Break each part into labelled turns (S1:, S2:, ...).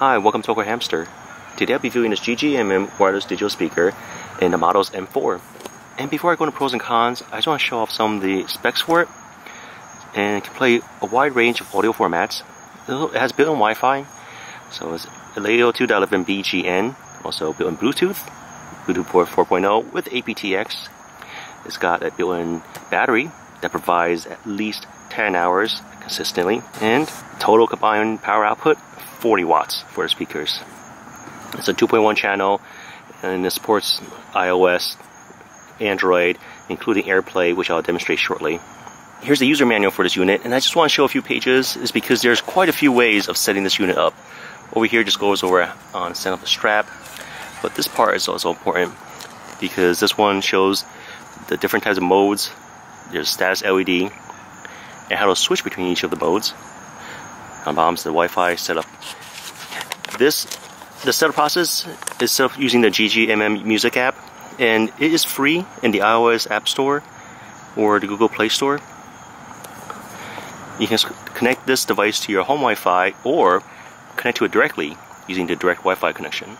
S1: Hi, welcome to Awkward Hamster. Today I'll be viewing this GGMM wireless digital speaker in the Models M4. And before I go into pros and cons, I just want to show off some of the specs for it. And it can play a wide range of audio formats. It has built-in Wi-Fi, so it's 802.11 BGN, also built-in Bluetooth, Bluetooth port 4.0 with aptX. It's got a built-in battery that provides at least 10 hours consistently, and total combined power output 40 watts for the speakers. It's a 2.1 channel and it supports iOS, Android, including AirPlay, which I'll demonstrate shortly. Here's the user manual for this unit, and I just want to show a few pages, is because there's quite a few ways of setting this unit up. Over here just goes over on setting up the strap, but this part is also important because this one shows the different types of modes. There's status LED, and how to switch between each of the modes. On bottom's the Wi-Fi setup. This the setup process is set up using the GGMM Music app, and it is free in the iOS App Store or the Google Play Store. You can connect this device to your home Wi-Fi or connect to it directly using the direct Wi-Fi connection.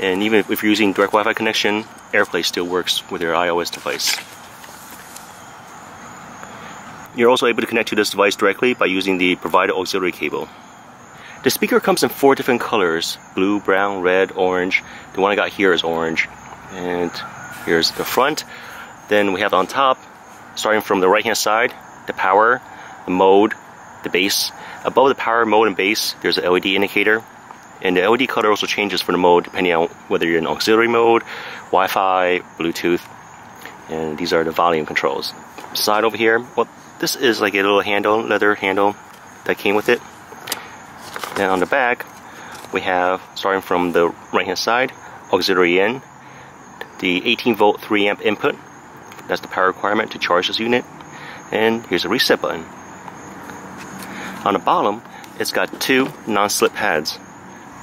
S1: And even if you're using direct Wi-Fi connection, AirPlay still works with your iOS device. You're also able to connect to this device directly by using the provided auxiliary cable. The speaker comes in four different colors, blue, brown, red, orange. The one I got here is orange. And here's the front. Then we have on top, starting from the right hand side, the power, the mode, the bass. Above the power, mode, and bass, there's an LED indicator. And the LED color also changes for the mode depending on whether you're in auxiliary mode, Wi-Fi, Bluetooth. And these are the volume controls. Side over here, well, this is like a little handle, leather handle that came with it. Then on the back, we have, starting from the right hand side, auxiliary in, the 18 volt 3 amp input, that's the power requirement to charge this unit, and here's a reset button. On the bottom, it's got two non-slip pads.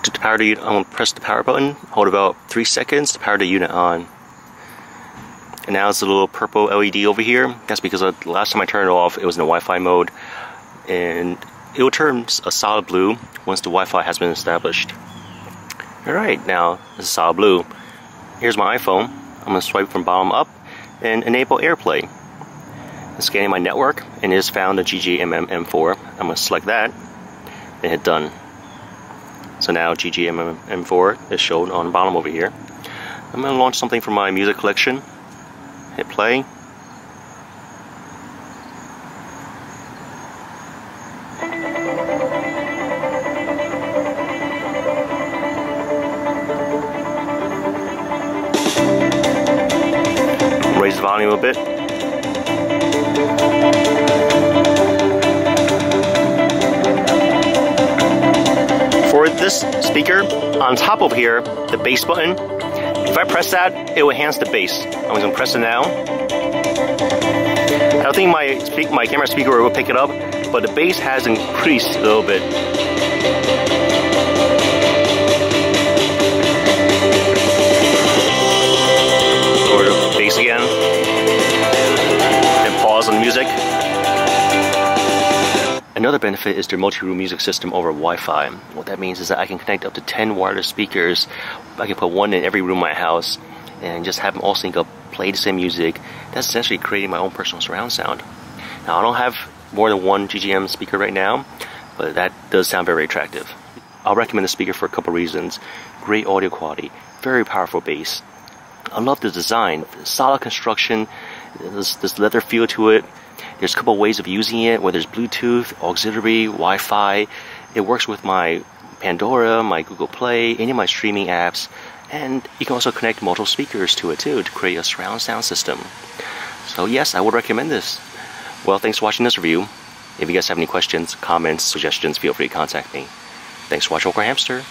S1: To power the unit, I'm going to um, press the power button, hold about 3 seconds to power the unit on. And now it's a little purple LED over here. That's because the last time I turned it off, it was in the Wi-Fi mode. And it will turn a solid blue once the Wi-Fi has been established. Alright, now it's solid blue. Here's my iPhone. I'm going to swipe from bottom up and enable AirPlay. I'm scanning my network and it has found the GGMM M4. I'm going to select that and hit done. So now GGMM M4 is shown on the bottom over here. I'm going to launch something from my music collection hit play. Raise the volume a bit. For this speaker, on top of here, the bass button if I press that, it will enhance the bass. I'm just gonna press it now. I don't think my my camera speaker will pick it up, but the bass has increased a little bit. Another benefit is their multi-room music system over Wi-Fi. What that means is that I can connect up to 10 wireless speakers. I can put one in every room in my house and just have them all sync up, play the same music. That's essentially creating my own personal surround sound. Now I don't have more than one GGMM speaker right now, but that does sound very attractive. I'll recommend the speaker for a couple reasons. Great audio quality, very powerful bass. I love the design, solid construction, this, this leather feel to it. There's a couple ways of using it, whether it's Bluetooth, auxiliary, Wi-Fi. It works with my Pandora, my Google Play, any of my streaming apps, and you can also connect multiple speakers to it too to create a surround sound system. So yes, I would recommend this. Well, thanks for watching this review. If you guys have any questions, comments, suggestions, feel free to contact me. Thanks for watching Awkward Hamster.